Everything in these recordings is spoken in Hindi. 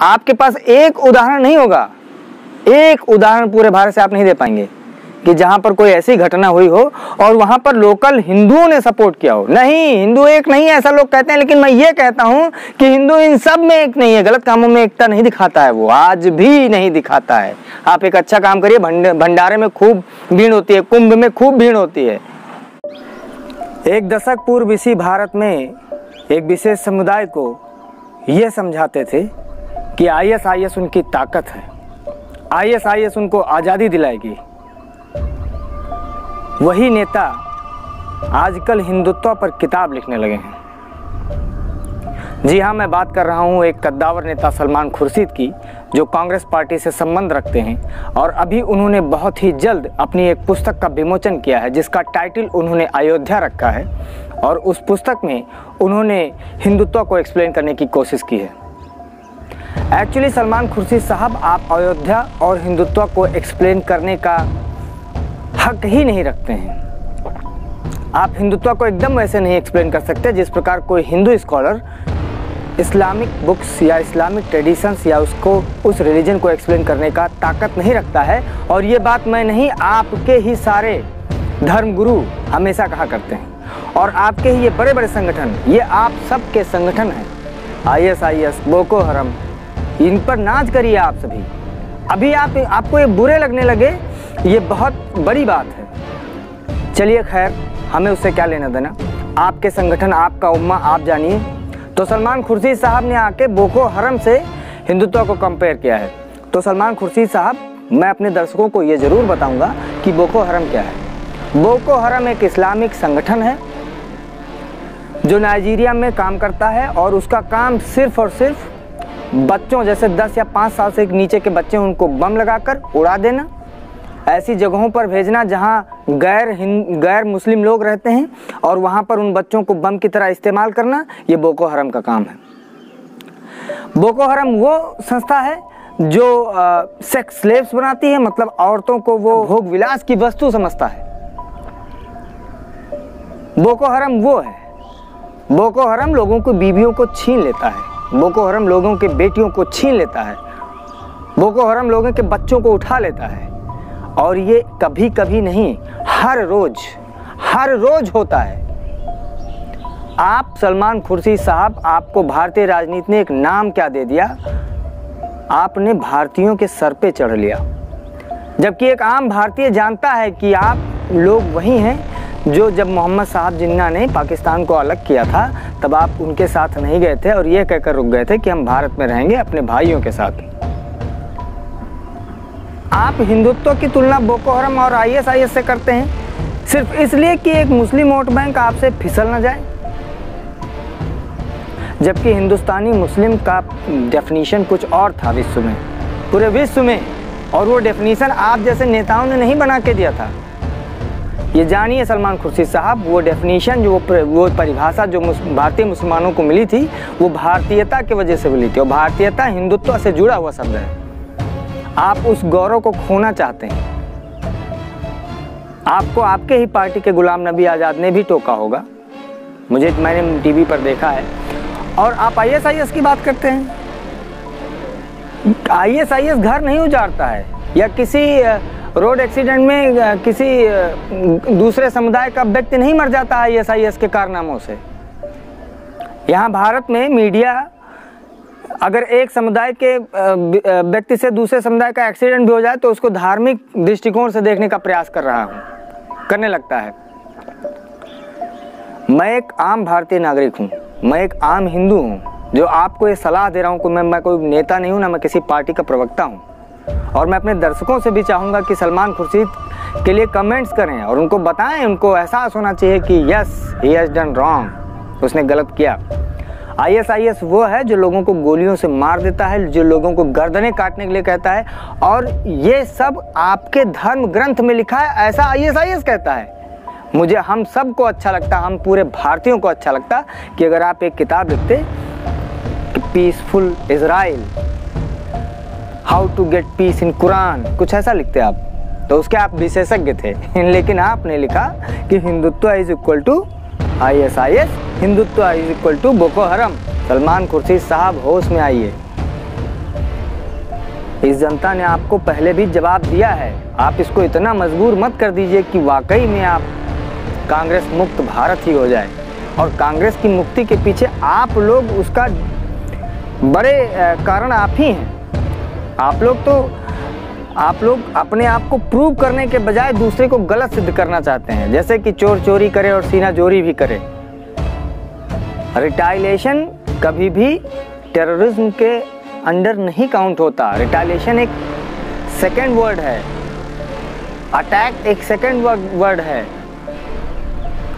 आपके पास एक उदाहरण नहीं होगा। एक उदाहरण पूरे भारत से आप नहीं दे पाएँगे कि जहाँ पर कोई ऐसी घटना हुई हो और वहाँ पर लोकल हिंदुओं ने सपोर्ट किया हो। नहीं, हिंदू एक नहीं ऐसा लोग कहते हैं, लेकिन मैं ये कहता हूँ कि हिंदू इन सब में एक नहीं है। गलत कामों में एकता नहीं दिखाता है वो, आज भी नहीं दिखाता है। आप एक अच्छा काम करिए, भंड- भंडारे में खूब भीड़ होती है, कुंभ में खूब भीड़ होती है। एक दशक पूर्व इसी भारत में एक विशेष समुदाय को यह समझाते थे कि आईएसआईएस उनकी ताकत है। आईएसआईएस उनको आज़ादी दिलाएगी। वही नेता आजकल हिंदुत्व पर किताब लिखने लगे हैं। जी हाँ मैं बात कर रहा हूँ एक कद्दावर नेता सलमान खुर्शीद की, जो कांग्रेस पार्टी से संबंध रखते हैं और अभी उन्होंने बहुत ही जल्द अपनी एक पुस्तक का विमोचन किया है, जिसका टाइटल उन्होंने अयोध्या रखा है और उस पुस्तक में उन्होंने हिंदुत्व को एक्सप्लेन करने की कोशिश की है। एक्चुअली सलमान खुर्शीद साहब, आप अयोध्या और हिंदुत्व को एक्सप्लेन करने का हक ही नहीं रखते हैं। आप हिंदुत्व को एकदम वैसे नहीं एक्सप्लेन कर सकते, जिस प्रकार कोई हिंदू स्कॉलर इस्लामिक बुक्स या इस्लामिक ट्रेडिशंस या उसको, उस रिलीजन को एक्सप्लेन करने का ताकत नहीं रखता है। और ये बात मैं नहीं, आपके ही सारे धर्मगुरु हमेशा कहा करते हैं। और आपके ही ये बड़े बड़े संगठन, ये आप सबके संगठन हैं। I S I S Boko Haram इन पर नाच करिए आप सभी। अभी आप, आपको ये बुरे लगने लगे, ये बहुत बड़ी बात है। चलिए खैर, हमें उससे क्या लेना देना? आपके संगठन, आपका उम्मा, आप जानिए। तो सलमान खुर्शीद साहब ने आके बोको हरम से हिंदुत्व को कंपेयर किया है। तो सलमान खुर्शीद साहब, मैं अपने दर्शकों को ये ज़रूर बताऊँगा कि बोको हरम क्या है। बोको हरम एक इस्लामिक संगठन है, जो नाइजीरिया में काम करता है और उसका काम सिर्फ़ और सिर्फ़ बच्चों जैसे 10 या 5 साल से नीचे के बच्चे उनको बम लगाकर उड़ा देना। ऐसी जगहों पर भेजना जहाँ गैर गैर मुस्लिम लोग रहते हैं और वहाँ पर उन बच्चों को बम की तरह इस्तेमाल करना ये बोको हरम का काम है। बोको हरम वो संस्था है जो आ, सेक्स स्लेव्स बनाती है मतलब औरतों को वो भोग विलास की वस्तु समझता है। बोको हरम वो है। बोको हरम लोगों को बीवियों को छीन लेता है। बोको हरम लोगों के बेटियों को छीन लेता है। बोको हरम लोगों के बच्चों को उठा लेता है। और ये कभी कभी नहीं, हर रोज हर रोज होता है। आप सलमान खुर्शीद साहब, आपको भारतीय राजनीति ने एक नाम क्या दे दिया? आपने भारतीयों के सर पे चढ़ लिया। जबकि एक आम भारतीय जानता है कि आप लोग वही हैं जो जब मोहम्मद साहब जिन्ना ने पाकिस्तान को अलग किया था, तब आप उनके साथ नहीं गए थे और ये कहकर रुक गए थे कि हम भारत में रहेंगे अपने भाइयों के साथ। आप हिंदुत्व की तुलना बोको हरम और आईएसआईएस से करते हैं। सिर्फ़ इसलिए कि एक मुस्लिम वोट बैंक आपसे फिसल ना जाए। जबकि हिंदुस्तानी मुस्लिम का डेफिनीशन कुछ और था विश्व में। पूरे विश्व में, और वो डेफिनीशन आप जैसे नेताओं ने नहीं बना के दिया था। ये जानिए सलमान खुर्शीद साहब, वो डेफिनीशन जो वो परिभाषा जो भारतीय मुसलमानों को मिली थी, वो भारतीयता की वजह से मिली थी और भारतीयता हिंदुत्व से जुड़ा हुआ शब्द है। आप उस गौरव को खोना चाहते हैं। आपको आपके ही पार्टी के गुलाम नबी आज़ाद ने भी टोका होगा। मुझे, मैंने टीवी पर देखा है। और आप आईएसआईएस की बात करते हैं। आईएसआईएस घर नहीं उजाड़ता है, या किसी रोड एक्सीडेंट में किसी दूसरे समुदाय का व्यक्ति नहीं मर जाता आई एस आई एस के कारनामों से। यहाँ भारत में मीडिया, अगर एक समुदाय के व्यक्ति से दूसरे समुदाय का एक्सीडेंट भी हो जाए तो उसको धार्मिक दृष्टिकोण से देखने का प्रयास कर रहा हूँ। करने लगता है। मैं एक आम भारतीय नागरिक हूँ। मैं एक आम हिंदू हूँ। जो आपको ये सलाह दे रहा हूँ कि मैं मैं कोई नेता नहीं हूँ, ना मैं किसी पार्टी का प्रवक्ता हूँ। और मैं अपने दर्शकों से भी चाहूँगा कि सलमान खुर्शीद के लिए कमेंट्स करें और उनको बताएँ, उनको एहसास होना चाहिए कि yes he has done wrong उसने गलत किया। आईएसआईएस वो है जो लोगों को गोलियों से मार देता है, जो लोगों को गर्दनें काटने के लिए कहता है और ये सब आपके धर्म ग्रंथ में लिखा है, ऐसा आईएसआईएस कहता है। मुझे हम सबको अच्छा लगता, हम पूरे भारतीयों को अच्छा लगता कि अगर आप एक किताब लिखते peaceful Israel how to get peace in Quran कुछ ऐसा लिखते आप। तो उसके आप विशेषज्ञ थे। लेकिन आपने लिखा कि Hindutva is equal to I S I S Hindutva is equal to Boko Haram Salman Khurshid साहब, होश में आइए। इस जनता ने आपको पहले भी जवाब दिया है। आप इसको इतना मजबूर मत कर दीजिए कि वाकई में आप कांग्रेस मुक्त भारत ही हो जाए। और कांग्रेस की मुक्ति के पीछे आप लोग उसका बड़े कारण आप ही हैं। आप लोग तो आप लोग अपने आप को प्रूव करने के बजाय दूसरे को गलत सिद्ध करना चाहते हैं। जैसे कि चोर चोरी करे और सीना चोरी भी करे। रिटाइलेशन कभी भी टेररिज्म के अंडर नहीं काउंट होता। रिटाइलेशन एक सेकेंड वर्ड है। अटैक एक सेकेंड वर्ड है।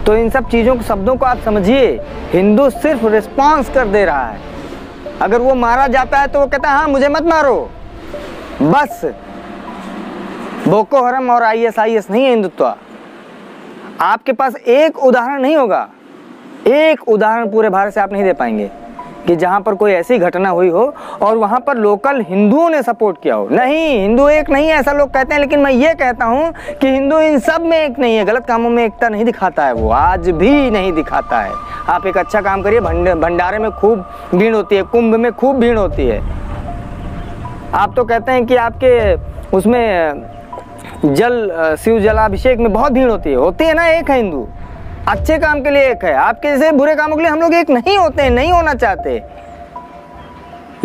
तो इन सब चीज़ों को शब्दों को आप समझिए। हिंदू सिर्फ़ रिस्पांस कर दे रहा है। अगर वो मारा जाता है तो वो कहता है हाँ मुझे मत मारो। बस। बोको हरम और आई एस आई एस नहीं है हिंदुत्व। आपके पास एक उदाहरण नहीं होगा। एक उदाहरण पूरे भारत से आप नहीं दे पाएँगे कि जहाँ पर कोई ऐसी घटना हुई हो और वहाँ पर लोकल हिंदुओं ने सपोर्ट किया हो। नहीं, हिंदू एक नहीं है, ऐसा लोग कहते हैं, लेकिन मैं ये कहता हूँ कि हिंदू इन सब में एक नहीं है। गलत कामों में एकता नहीं दिखाता है वो, आज भी नहीं दिखाता है। आप एक अच्छा काम करिए भंडारे में खूब भीड़ होती है, कुंभ में खूब भीड़ होती है। आप तो कहते हैं कि आपके उसमें, जल शिव जलाभिषेक में बहुत भीड़ होती है। होती है ना, एक है हिंदू। अच्छे काम के लिए एक है। आपके जैसे बुरे कामों के लिए हम लोग एक नहीं होते हैं नहीं होना चाहते।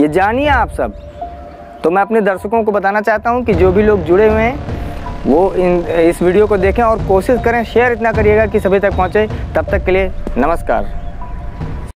ये जानिए आप सब। तो मैं अपने दर्शकों को बताना चाहता हूँ कि जो भी लोग जुड़े हुए हैं, वो इन, इस वीडियो को देखें और कोशिश करें, शेयर इतना करिएगा कि सभी तक पहुँचे। तब तक के लिए नमस्कार।